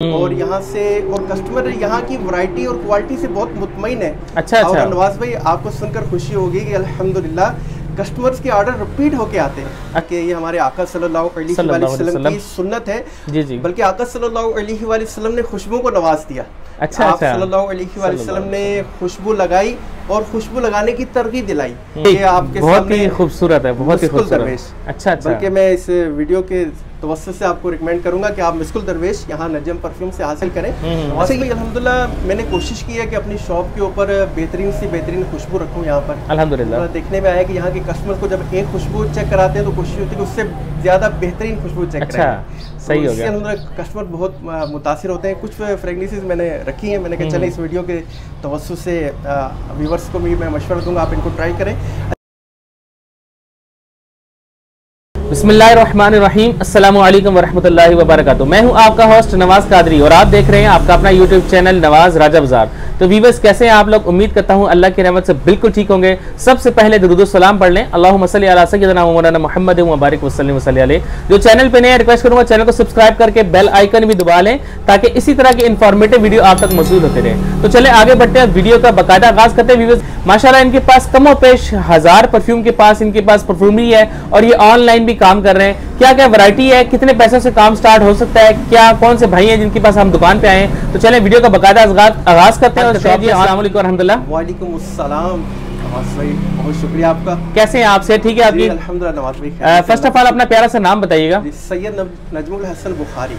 और यहाँ से और कस्टमर यहाँ की वैरायटी और क्वालिटी से बहुत मुतमिन है। अच्छा और अच्छा। नवाज़ भाई आपको सुनकर खुशी होगी कि अल्हम्दुलिल्लाह कस्टमर्स के ऑर्डर रिपीट होके आते हैं कि ये हमारे आका सल्लल्लाहु अलैहि वसल्लम की। सुन्नत है। जी जी। बल्कि आका सल्लल्लाहु अलैहि वसल्लम ने खुशबू को नवाज़ दिया। अच्छा आप अच्छा। सल्लल्लाहु अलैहि वसल्लम ने खुशबू लगाई और खुशबू लगाने की तरगीब दिलाई ये आपके बहुत ही खूबसूरत है बहुत ही खूबसूरत। अच्छा अच्छा। बल्कि मैं इस वीडियो के तवस्त से आपको रिकमेंड करूँगा कि आप मिस्कुल दरवेश यहाँ नजम परफ्यूम से हासिल करें। हम्म। अच्छा ये अल्हम्दुलिल्लाह मैंने कोशिश की है कि अपनी शॉप के ऊपर बेहतरीन से बेहतरीन खुशबू रखूँ यहाँ पर। अल्हम्दुलिल्लाह। तो देखने में आया कि यहाँ के कस्टमर को जब एक खुशबू चेक कराते हैं तो कोशिश होती है कि उससे ज़्यादा बेहतरीन खुशबू चेक अच्छा, सही तो हो गया। अंदर कस्टमर बहुत मुतासर होते हैं कुछ फ्रेगनेंसेज मैंने रखी हैं मैंने कहा हम्म। चले इस वीडियो के तवसु से व्यूवर्स को भी मैं मशवरा दूँगा आप इनको ट्राई करें वालेकुम वरहमतुल्लाहि मैं हूँ आपका होस्ट नवाज़ कादरी और आप देख रहे हैं आपका अपना यूट्यूब चैनल नवाज़ राजा बाज़ार। तो वीवर्स कैसे हैं आप लोग? उम्मीद करता हूँ अल्लाह की रहमत से बिल्कुल ठीक होंगे। सबसे पहले पढ़ लें। मुहम्मद व बारिक वसल्लम वसल्लम अलैहि। जो चैनल पे नए रिक्वेस्ट करूँगा, चैनल को सब्सक्राइब करके बेल आइकन भी दबा लें, ताकि इसी तरह की इंफॉर्मेटिव वीडियो आप तक मौजूद होते रहे। तो चले, आगे बढ़ते हैं वीडियो का बाकायदा आगाज़ करते हैं व्यूवर्स माशाल्लाह इनके पास कमो हज़ार परफ्यूम के पास, इनके पास परफ्यूमरी है और ये ऑनलाइन भी काम कर रहे हैं। क्या क्या वैरायटी है? कितने पैसों से काम स्टार्ट हो सकता है? क्या कौन से भाई हैं जिनके पास हम दुकान पे आए हैं? तो चले वीडियो का बकायदा आगाज़ करते हैं नवाज़ भाई बहुत शुक्रिया आपका। कैसे हैं आपसे ठीक है आपकी? अल्हम्दुलिल्लाह फ़र्स्ट ऑफ़ ऑल अपना प्यारा सा नाम बताइएगा। सैयद नजमुल हसन बुखारी।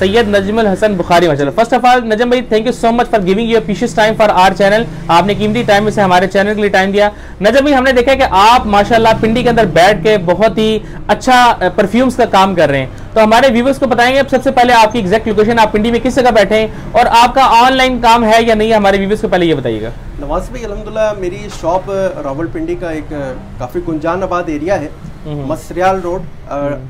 सैयद नजमुल हसन बुखारी माशाल्लाह। फ़र्स्ट ऑफ़ ऑल नजम भाई thank you so much for giving your precious time for our channel आपने कीमती टाइम में से हमारे चैनल के लिए टाइम दिया। नजम भाई हमने देखा कि आप माशाल्लाह पिंडी के अंदर बैठ के बहुत ही अच्छा परफ्यूम्स का काम कर रहे हैं। तो हमारे व्यूवर्स को बताएँगे अब सबसे पहले आपकी एग्जैक्ट लोकेशन आप पिंडी में किस जगह बैठे हैं और आपका ऑनलाइन काम है या नहीं हमारे व्यूवर्स को पहले ये बताइएगा। नवाज़ भाई अल्हम्दुलिल्लाह मेरी शॉप रावलपिंडी का एक काफ़ी गुंजान आबाद एरिया है। हम्म। मसरियाल रोड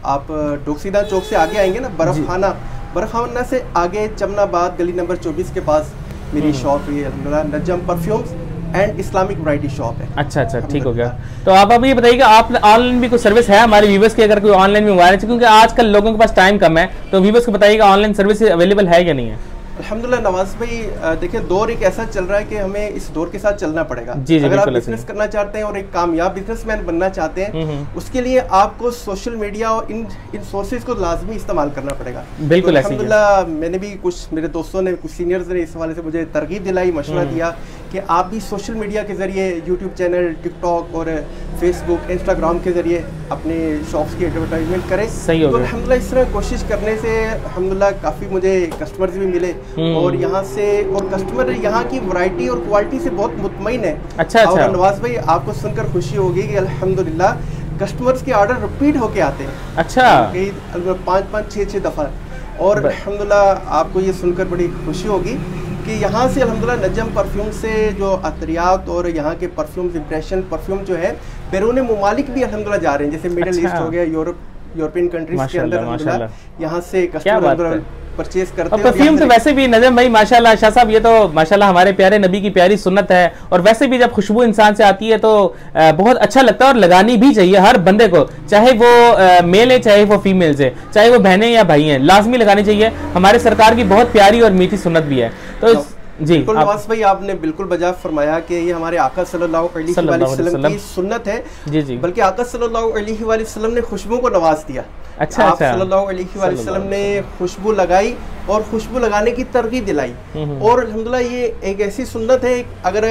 आप डोकसीदा चौक से आगे आएँगे ना बर्फ़ खाना। बर्फ़ खाना से आगे चमनाबाद गली नंबर 24 के पास मेरी। शॉप है अल्हम्दुलिल्लाह Najam perfumes and Islamic variety shop है। अच्छा अच्छा ठीक हो गया। तो आप अभी ये बताइए आप ऑनलाइन भी कोई सर्विस है हमारे व्यूवर्स की अगर कोई ऑनलाइन भी मोबाइल क्योंकि आजकल लोगों के पास टाइम कम है तो व्यूवर्स को बताइएगा ऑनलाइन सर्विस अवेलेबल है या नहीं है? अल्हम्दुलिल्लाह नवाज़ भाई देखिए दौर एक ऐसा चल रहा है कि हमें इस दौर के साथ चलना पड़ेगा। जी, जी, अगर आप बिज़नेस करना चाहते हैं और एक कामयाब बिजनेसमैन बनना चाहते हैं हम्म, हम्म। उसके लिए आपको सोशल मीडिया और इन इन सोर्सेज को लाजमी इस्तेमाल करना पड़ेगा। बिल्कुल तो मैंने भी कुछ मेरे दोस्तों ने कुछ सीनियर्स ने इस हवाले से मुझे तरगीब दिलाई मशवरा हम्म। दिया। कि आप भी सोशल मीडिया के ज़रिए यूट्यूब चैनल टिकटॉक और फेसबुक इंस्टाग्राम के ज़रिए अपने शॉप्स की एडवर्टाइजमेंट करें। सही तो गया। अल्हम्दुलिल्लाह इस तरह कोशिश करने से अल्हम्दुलिल्लाह काफ़ी मुझे कस्टमर्स भी मिले। हम्म। और यहाँ से और कस्टमर यहाँ की वैरायटी और क्वालिटी से बहुत मुतमिन है। अच्छा, और अच्छा। नवाज़ भाई आपको सुनकर खुशी होगी कि अल्हम्दुलिल्लाह कस्टमर्स के ऑर्डर रिपीट होके आते हैं। अच्छा। कई पाँच पाँच छः छः दफ़ा। और अलहमदिल्ला आपको ये सुनकर बड़ी खुशी होगी। कि यहाँ से अल्हम्दुलिल्लाह नजम परफ्यूम से जो अतरियात और यहाँ के परफ्यूम्स इम्प्रेशन परफ्यूम जो है बैरून ममालिक भी अल्हम्दुलिल्लाह जा रहे हैं। जैसे मिडिल अच्छा। ईस्ट हो गया यूरोप यूरोपियन कंट्रीज़ के अंदर यहाँ से कस्टमर परचेज करते हैं परफ्यूम तो वैसे भी नजम भाई माशाल्लाह शाह साहब ये तो माशाल्लाह हमारे प्यारे नबी की प्यारी सुन्नत है। और वैसे भी जब खुशबू इंसान से आती है तो बहुत अच्छा लगता है और लगानी भी चाहिए हर बंदे को चाहे वो मेल है चाहे वो फीमेल है चाहे वो बहनें या भाई हैं लाजमी लगानी चाहिए। हमारे सरकार की बहुत प्यारी और मीठी सुन्नत भी है। तो इस- जी बिल्कुल नवाज़ भाई आपने बिल्कुल बजा फरमाया कि ये हमारे आका सल्लल्लाहु अलैहि वसल्लम की सुन्नत है जी जी। बल्कि आका सल्लल्लाहु अलैहि वसल्लम ने खुशबू को नवाज़ दिया। अच्छा, आप अच्छा। सल्लल्लाहु अलैहि वसल्लम ने खुशबू लगाई और खुशबू लगाने की तरगीब दिलाई। हम्म। और अलहमदिल्ला ये एक ऐसी सुन्नत है अगर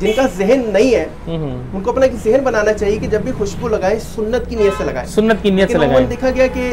जिनका जहन नहीं है हम्म, हम्म। उनको अपना एक जहन बनाना चाहिए कि जब भी खुशबू लगाए सुन्नत की नीयत से लगाएँ। सुन्नत की नीयत से लगाए। देखा गया कि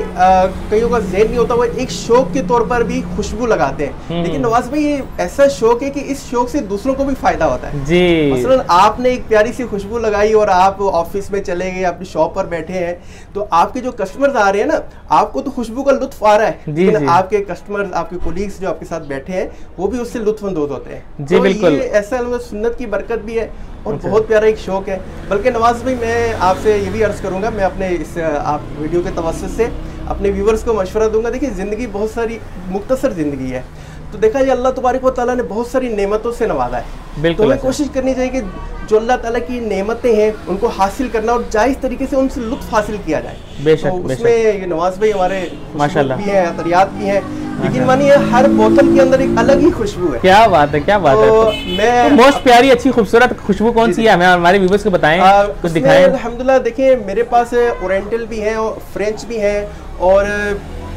कईयों का जहन नहीं होता वो एक शौक के तौर पर भी खुशबू लगाते हैं। हम्म। लेकिन नवाज़ भाई ये ऐसा शौक है कि इस शौक से दूसरों को भी फ़ायदा होता है। जी। मसलन आपने एक प्यारी सी खुशबू लगाई और आप ऑफ़िस में चले गए अपनी शॉप पर बैठे हैं तो आपके जो कस्टमर्स आ रहे हैं ना आपको तो खुशबू का लुत्फ आ रहा है। लेकिन आपके कस्टमर्स आपके कोलीग्स जो आपके साथ बैठे हैं वो भी उससे लुत्फानंदोज होते हैं। जी, तो बिल्कुल। ऐसा मतलब सुन्नत की बरकत भी है और। बहुत प्यारा एक शौक है। बल्कि नवाज़ भाई मैं आपसे ये भी अर्ज़ करूँगा मैं अपने इस आप वीडियो के तवसत से अपने व्यूवर्स को मशवरा दूँगा। देखिए ज़िंदगी बहुत सारी मुख्तसर ज़िंदगी है। तो देखा जाए अल्लाह तबारक व ताला ने बहुत सारी नेमतों से नवाजा है। बिल्कुल तो हमें कोशिश करनी चाहिए कि जो अल्लाह ताला की नेमतें हैं उनको हासिल करना और जायज़ तरीके से उनसे लुत्फ हासिल किया जाए। बेशक, तो बेशक। उसमें ये नवाज़ भाई हमारे माशाल्लाह। भी हैं अतरियात भी हैं। यकीन मानिए हर बोतल के अंदर एक अलग ही खुशबू है क्या बात है क्या बात है तो तो, मैं तो मोस्ट प्यारी अच्छी खूबसूरत खुशबू कौन सी है हमें हमारे व्यूवर्स को बताएँ कुछ दिखाएँ अल्हम्दुलिल्लाह देखिए मेरे पास ओरिएंटल भी है और फ्रेंच भी है और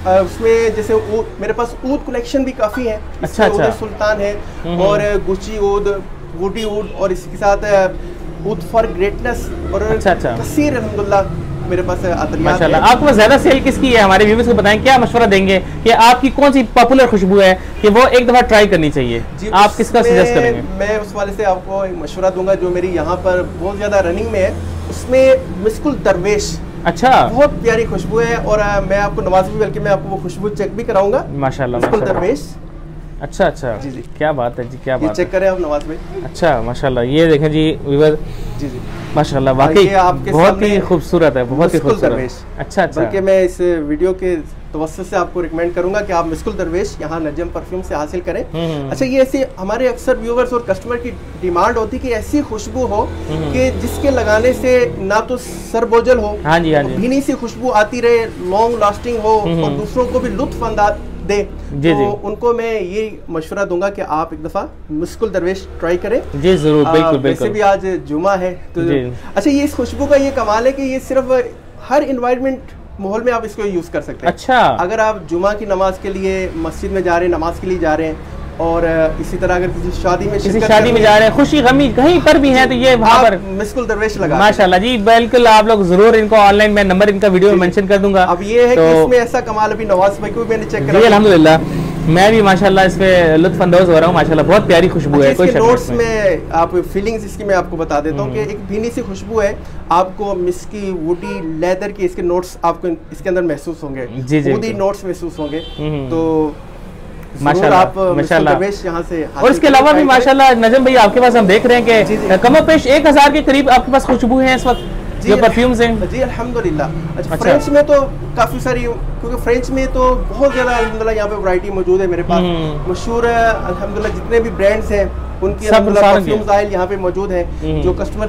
उसमें जैसे मेरे पास ऊद कलेक्शन भी काफ़ी है अच्छा, अच्छा। सुल्तान है हम्म। और गुची ऊद गुटी ऊद और इसके साथ ऊद फॉर ग्रेटनेस और अच्छा, अच्छा। कसीर मेरे पास माशाल्लाह। आपके ज़्यादा सेल किसकी है? हमारे व्यूवर्स को बताएँ क्या मशवरा देंगे कि आपकी कौन सी पॉपुलर खुशबू है कि वो एक दफ़ा ट्राई करनी चाहिए? आप किसका सजेस्ट करेंगे? मैं उस वाले से आपको एक मशवरा दूँगा जो मेरी यहाँ पर बहुत ज़्यादा रनिंग में है। उसमें मिस्कुल दरवेश। अच्छा। बहुत प्यारी खुशबू है और मैं आपको नवाज़ भी बल्कि मैं आपको वो खुशबू चेक भी कराऊँगा। माशाल्लाह मिस्कुल माशाल्लाह। दरवेश। अच्छा अच्छा। जी, जी। क्या बात है जी क्या बात चेक करें आप नवाज़ भाई अच्छा माशाल्लाह ये देखें जी व्यूवर जी जी। माशाल्लाह वाकई आपके बहुत ही खूबसूरत है बहुत ही खूबसूरत। अच्छा अच्छा। बल्कि मैं इस वीडियो के तवस्त से आपको रिकमेंड करूँगा कि आप मिस्कुल दरवेश यहाँ नजम परफ्यूम से हासिल करें। हम्म। अच्छा ये ऐसी हमारे अक्सर व्यूवर्स और कस्टमर की डिमांड होती है कि ऐसी खुशबू हो हम्म। कि जिसके लगाने से ना तो सर बोझल हो हाँ जी हाँ जी। भीनी सी खुशबू आती रहे लॉन्ग लास्टिंग हो हम्म। और दूसरों को भी लुत्फ अंदाज दे। जी, तो जी। उनको मैं ये मशवरा दूँगा कि आप एक दफ़ा मुस्कुल दरवेश ट्राई करें। जी ज़रूर बिल्कुल वैसे भी आज जुमा है तो अच्छा ये इस खुशबू का ये कमाल है कि ये सिर्फ़ हर इन्वायरमेंट माहौल में आप इसको यूज़ कर सकते हैं। अच्छा। अगर आप जुमा की नमाज़ के लिए मस्जिद में जा रहे हैं नमाज़ के लिए जा रहे हैं और इसी तरह अगर किसी शादी में किसी शादी में जा रहे हैं खुशी गमी कहीं पर भी है तो ये वहाँ पर मिस्कुल दरवेश लगा माशाल्लाह जी बिल्कुल आप लोग ज़रूर इनको ऑनलाइन मैं नंबर इनका वीडियो में। मेंशन कर दूँगा अब ये है तो, कि तो- इसमें ऐसा कमाल अभी नवाज़ भाई को मैंने चेक करा अल्हम्दुलिल्लाह मैं भी माशाल्लाह इस पे लुत्फ अंदोज हो रहा हूँ माशाल्लाह बहुत प्यारी खुशबू है अच्छा, कोई शक नहीं नोट्स इसमें। में आप फीलिंग्स इसकी मैं आपको बता देता हूँ कि हम्म। एक भीनी सी खुशबू है आपको मिस्की वुडी लेदर के इसके नोट्स आपको इसके अंदर महसूस होंगे जी, जी, वुडी नोट्स महसूस होंगे हम्म। तो माशाल्लाह, माशाल्लाह। यहाँ से और इसके अलावा भी माशाल्लाह नजम भाई आपके पास हम देख रहे हैं कि। कमो पेश एक हज़ार के करीब आपके पास खुशबू है इस वक्त जी, परफ्यूम्स हैं जी अल्हम्दुलिल्लाह अच्छा, अच्छा। फ्रेंच में तो काफ़ी सारी क्योंकि फ्रेंच में तो बहुत ज़्यादा अल्हम्दुलिल्लाह यहाँ पे वैरायटी मौजूद है मेरे पास हम्म। मशहूर है, अल्हम्दुलिल्लाह जितने भी ब्रांड्स हैं उनकी परफ्यूम्स आयल यहाँ पे मौजूद हैं हम्म। जो कस्टमर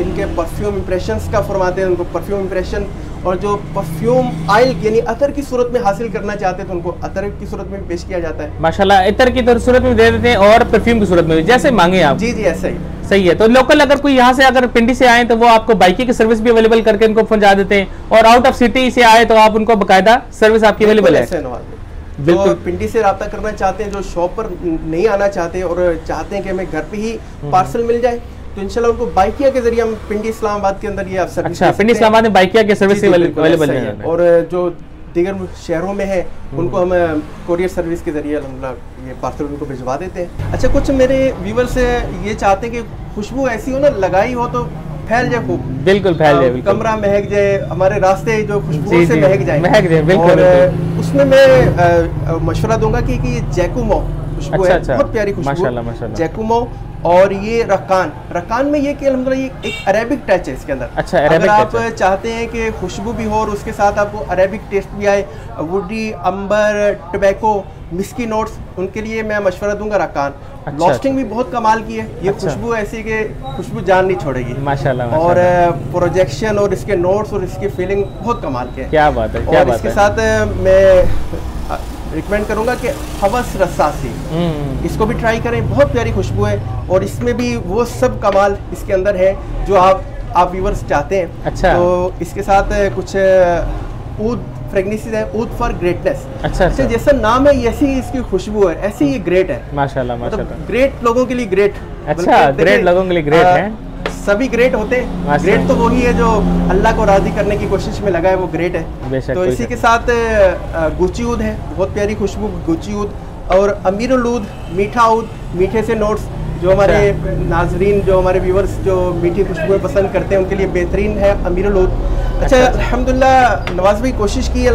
इनके परफ्यूम इंप्रेशंस का फरमाते हैं उनको परफ्यूम इंप्रेशन और जो परफ्यूम आयल यानी अतर की सूरत में हासिल करना चाहते हैं तो उनको अतर की सूरत में पेश किया जाता है। माशाल्लाह इतर की सूरत में दे देते हैं और परफ्यूम की सूरत में। जैसे मांगे आप। जी जी ऐसा ही। सही है। तो लोकल अगर कोई यहाँ से अगर पिंडी से आए तो वो आपको बाइकी की सर्विस भी अवेलेबल करके उनको पहुँचा देते हैं। और आउट ऑफ़ सिटी से आए तो आप उनको बकायदा सर्विस आपकी अवेलेबल है। जो पिंडी से रब्ता करना चाहते हैं जो शॉप पर नहीं आना चाहते और चाहते हैं कि हमें घर पे ही हम्म। पार्सल मिल जाए तो इंशाल्लाह उनको बाइकिया के ज़रिए हम पिंडी इस्लामाबाद के अंदर ये आप सर्विस अच्छा पिंडी इस्लामाबाद में बाइकिया की सर्विस अवेलेबल है। और जो दीगर शहरों में है हम्म। उनको हम कोरियर सर्विस के ज़रिए ये पार्सल उनको भिजवा देते हैं। अच्छा कुछ मेरे व्यूवर्स ये चाहते हैं कि खुशबू ऐसी हो ना लगाई हो तो फैल जाए खूब। बिल्कुल फैल जाए कमरा महक जाए हमारे रास्ते जो खुशबू से महक जाए। महक जाए, बिल्कुल, उसमें मैं मशवरा दूँगा कि, कि जैकुमो खुशबू अच्छा, है अच्छा। बहुत प्यारी खुशबू माशाल्लाह, माशाल्लाह। जैकुमो और ये रकान रकान में ये कि अल्हम्दुलिल्लाह ये एक अरेबिक टच है इसके अंदर अच्छा, अगर आप। चाहते हैं कि खुशबू भी हो और उसके साथ आपको अरेबिक टेस्ट भी आए woody amber tobacco musky notes उनके लिए मैं मशवरा दूँगा रकान अच्छा, लॉस्टिंग भी बहुत कमाल की है। ये अच्छा। खुशबू ऐसी कि खुशबू जान नहीं छोड़ेगी। माशाल्लाह और प्रोजेक्शन और इसके नोट्स और इसकी फीलिंग बहुत कमाल के हैं। क्या बात है क्या और बात इसके है। साथ मैं रिकमेंड करूँगा कि हवस रसासी हम्म, इसको भी ट्राई करें बहुत प्यारी खुशबू है और इसमें भी वो सब कमाल इसके अंदर है जो आप आप व्यूवर्स चाहते हैं। अच्छा। तो इसके साथ कुछ ऊद फ्रेगनेंसेस है ऊद फॉर ग्रेटनेस अच्छा अच्छा अच्छा। जैसा नाम है ऐसी इसकी खुशबू है ऐसे ये ग्रेट है। माशाल्लाह मतलब माशाल्लाह। ग्रेट लोगों के लिए ग्रेट अच्छा, great लोगों के लिए great है। सभी ग्रेट होते हैं। ग्रेट तो वही है जो अल्लाह को राज़ी करने की कोशिश में लगा है वो ग्रेट है। तो इसी के साथ गुची उद है बहुत प्यारी खुशबू गुची ऊद और अमीर ऊद मीठा ऊद मीठे से नोट्स जो हमारे नाजरीन जो हमारे व्यूवर्स जो मीठी खुशबुएँ पसंद करते हैं उनके लिए बेहतरीन है अमीर ऊद अच्छा अलहमदिल्ला अल्हम्दुलिल्लाह नवाज़ भाई कोशिश की है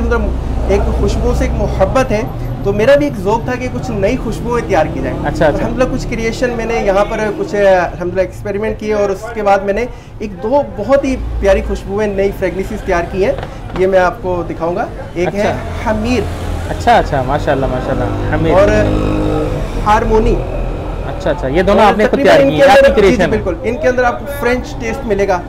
एक खुशबू से एक मोहब्बत है तो मेरा भी एक ज़ोक था कि कुछ नई खुशबुएँ तैयार की जाए। अच्छा, अच्छा। अल्हम्दुलिल्लाह कुछ क्रिएशन मैंने यहाँ पर कुछ अल्हम्दुलिल्लाह एक्सपेरिमेंट किए और उसके बाद मैंने एक दो बहुत ही प्यारी खुशबुएँ नई फ्रेगनेंसेस तैयार की हैं ये मैं आपको दिखाऊँगा। एक है अच्छा। हमीर। अच्छा अच्छा माशाल्लाह माशाल्लाह हमें और हारमोनी। अच्छा अच्छा ये दोनों आपने खुद तैयार की इनके है क्रिएशन बिल्कुल। इनके अंदर आपको फ्रेंच टेस्ट मिलेगा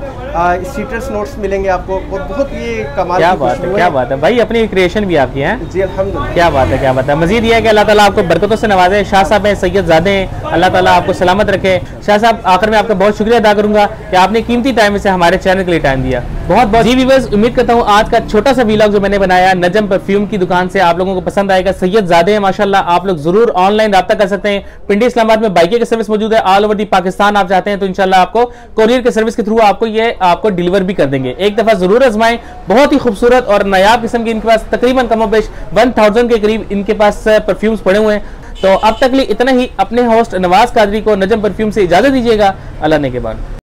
सीटर्स नोट्स मिलेंगे आपको और बहुत ये कमाल क्या बात है क्या बात है। भाई अपनी क्रिएशन भी आपकी है। जी अल्हम्दुलिल्लाह। क्या बात है क्या बात है। मजीद ये है कि अल्लाह ताला आपको बरकतों से नवाजे। शाह साहब हैं सैयद ज़ादे हैं। अल्लाह ताला आपको सलामत रखे। शाह साहब आखिर में आपका बहुत शुक्रिया अदा करूँगा कि आपने कीमती टाइम से हमारे चैनल के लिए टाइम दिया। बहुत बहुत जी व्यूवर्स उम्मीद करता हूँ आज का छोटा सा वीलॉग जो मैंने बनाया नजम परफ्यूम की दुकान से आप लोगों को पसंद आएगा। सैयद ज़ादे हैं, माशाल्लाह, आप लोग ज़रूर ऑनलाइन रब्ता कर सकते हैं। पिंडी इस्लामाबाद में बाइक की सर्विस मौजूद है ऑल ओवर दी पाकिस्तान आप चाहते हैं तो इंशाल्लाह आपको कोरियर के सर्विस के थ्रू आपको ये, आपको डिलीवर भी कर देंगे। एक दफ़ा ज़रूर आजमाएँ, बहुत ही खूबसूरत और नायाब किस्म के इनके पास तकरीबन कमोबेश वन थाउज़ेंड के करीब इनके पास परफ्यूम्स पड़े हुए हैं। तो अब तक लिए इतना ही, अपने होस्ट नवाज़ कादरी को नजम परफ्यूम से इजाज़त दीजिएगा, अल्लाह ने के बाद